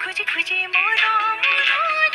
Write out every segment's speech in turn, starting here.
খুঁজি খুঁজি মোর মোর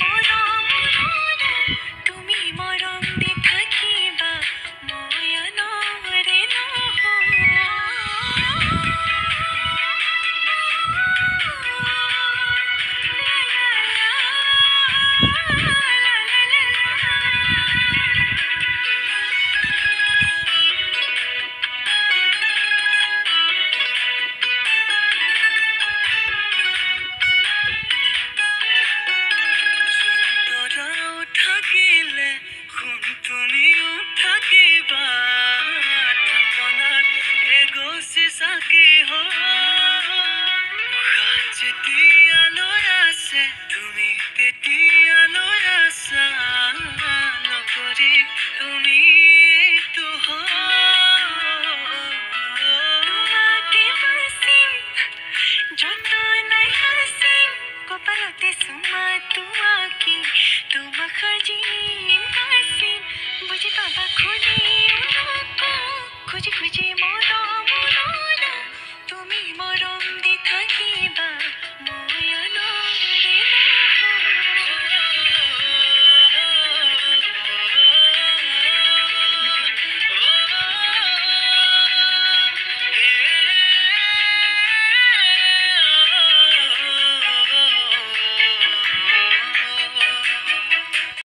Mỗi 童 আছে। তুমি তেতিয়া লৈ আছা নকৰি তুমি এইটো কপালতে সোমা তোমাকে তোমাক সাজিম বুজি পাবা খুজি খুজি খুজি